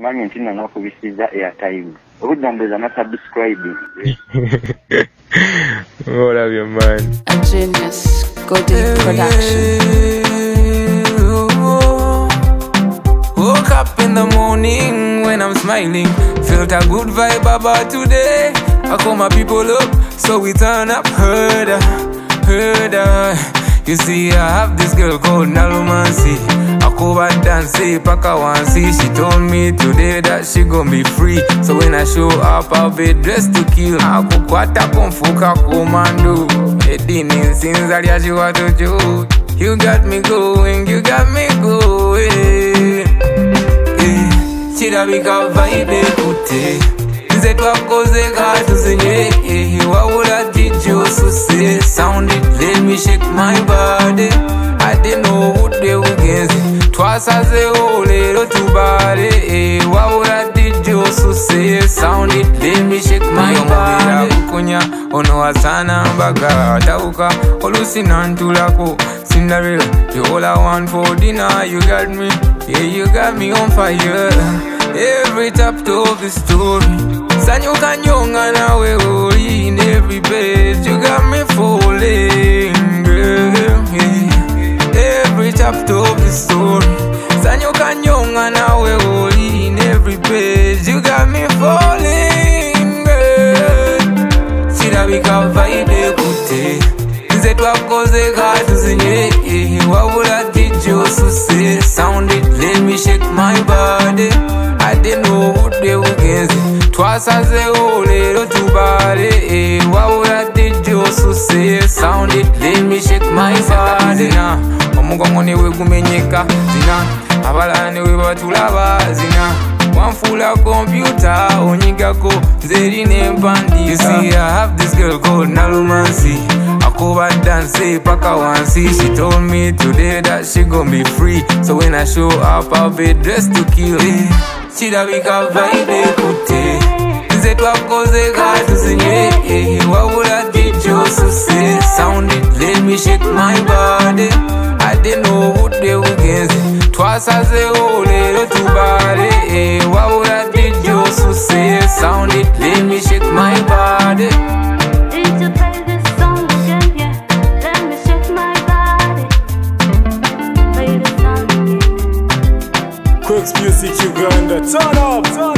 manye nti nanakubisiza airtime obudambuza na subscribe olabye man A genius. Go deep production. Oh, oh. Woke up in the morning when I'm smiling. Felt a good vibe about today. I call my people up, so we turn up. Heard her, heard her. You see, I have this girl called Nalumansi. Call her dance, paka. She told me today that she gon' be free. So when I show up, I'll be dressed to kill. Akukwata kumfuka kumando. Edini sinza lyachiwa tocho. You got me going, you got me going. Eh, kirabika vibe kute nze twakoze katuzinye eh, wabula DJ osuse sound it let me shake my body twasazeewo leero tubale eh, wabula DJ osuse sound it let me shake my body kukunya ono wasaana mbaga atawuka olusi nantulako Cinderella, you all I want for dinner. You got me, yeah, you got me on fire. Every chapter of the story, Sanyuka nyonga nawe uri in every page. You got me falling, girl. yeah. Every chapter of the story, Sanyuka nyonga nawe uri in every page. You got me falling, girl. kirabika vibe kute nze twakoze katuzinye wabula DJ osuse sound it let me shake my body. Ate n'obudde bugenze twasazeewo leero tubale. Wabula DJ osuse sound it let me shake my body. Omugongo ne wegumenyeka zina abalala ne webatulaba zina wanfuula kompyuta onyigako nze erina empandiika You I have this girl called Nalumansi. Akoba danse paka wansi. She told me today that she gon' be free. So when I show up I'll be dressed to kill. Kirabika vibe kute nze twakoze katuzinye eh, wabula DJ osuse sound it let me shake my body ate n'obudde bugenze twasazeewo leero tubale eh, wabula DJ osuse sound it let me shake my body Did you play this song again? Yeah, let me shake my body. Play this song again. Quex Music Uganda turn up